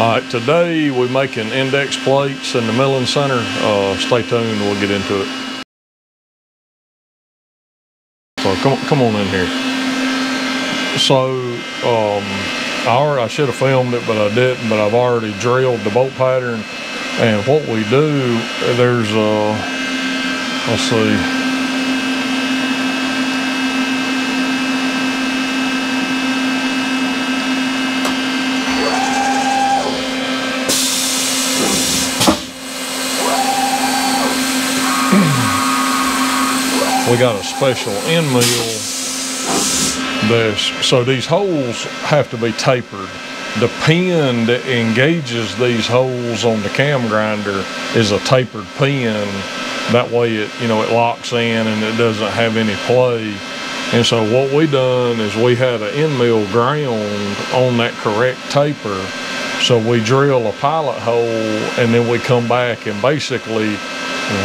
All right, today we're making index plates in the milling center. Uh, stay tuned, we'll get into it. So come, come on in here. So, um, I, I should have filmed it, but I didn't, but I've already drilled the bolt pattern. And what we do, there's, uh, let's see, we got a special end mill. This so these holes have to be tapered. The pin that engages these holes on the cam grinder is a tapered pin. That way it you know it locks in and it doesn't have any play. And so what we done is we had an end mill ground on that correct taper. So we drill a pilot hole and then we come back and basically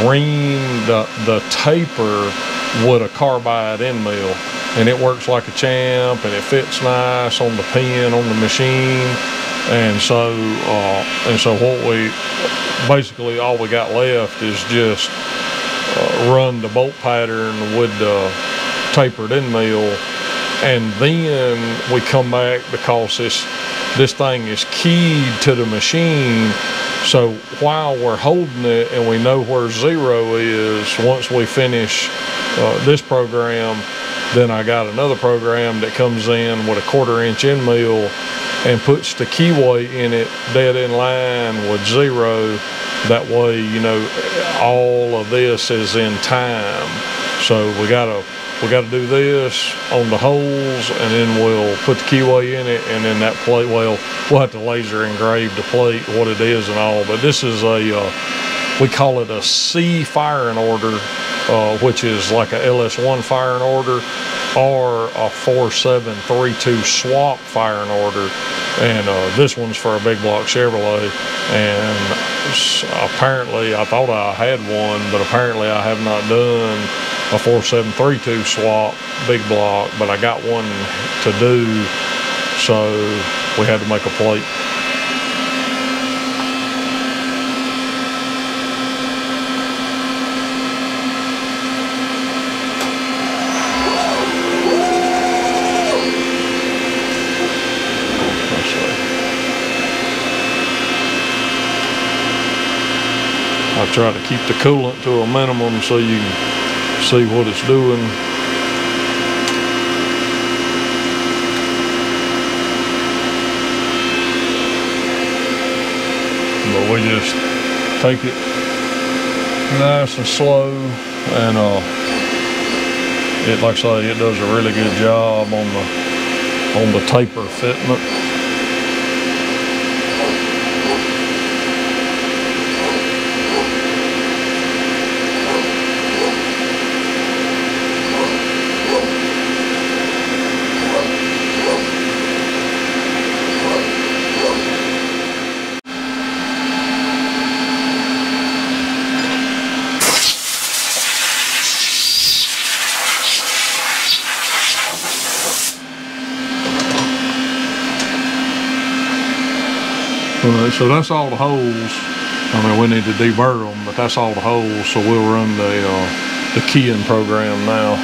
ream the, the taper with a carbide end mill and it works like a champ and it fits nice on the pin on the machine. And so uh, and so what we basically all we got left is just uh, run the bolt pattern with the tapered end mill. And then we come back because this this thing is keyed to the machine. So while we're holding it and we know where zero is once we finish uh, this program. Then I got another program that comes in with a quarter inch end mill and puts the keyway in it dead in line with zero. That way, you know, all of this is in time. So we gotta we got to do this on the holes and then we'll put the keyway in it and then that plate well we'll have to laser engrave the plate what it is and all but this is a uh, we call it a c firing order uh, which is like a LS1 firing order or a 4732 swap firing order. And uh, this one's for a big block Chevrolet. And apparently, I thought I had one, but apparently I have not done a 4732 swap big block, but I got one to do. So we had to make a plate. Try to keep the coolant to a minimum so you can see what it's doing. But we just take it nice and slow and uh, it like I say it does a really good job on the on the taper fitment. So that's all the holes. I mean, we need to deburr them, but that's all the holes. So we'll run the uh, the keying program now.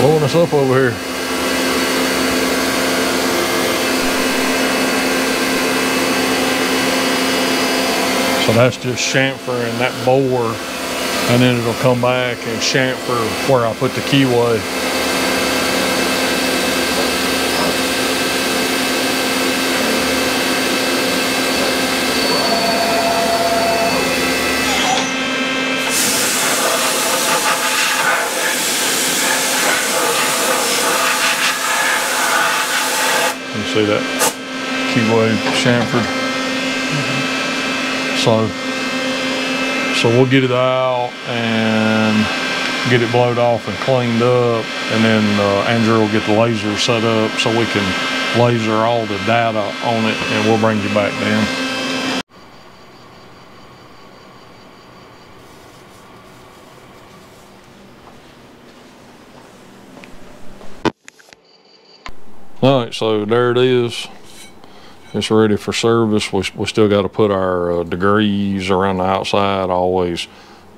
Holding us up over here. So that's just chamfering that bore and then it'll come back and chamfer where I put the keyway. See that keyway chamfered. So, so we'll get it out and get it blowed off and cleaned up, and then uh, Andrew will get the laser set up so we can laser all the data on it, and we'll bring you back down. All right, so there it is. It's ready for service. We, we still got to put our uh, degrees around the outside always.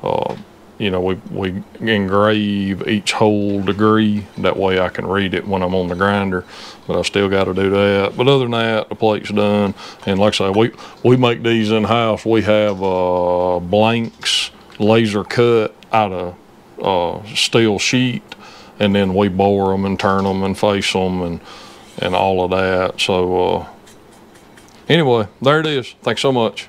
Uh, you know, we, we engrave each whole degree. That way I can read it when I'm on the grinder. But I still got to do that. But other than that, the plate's done. And like I say, we, we make these in house. We have uh, blanks laser cut out of uh, steel sheet. And then we bore them and turn them and face them and, and all of that. So, uh, anyway, there it is. Thanks so much.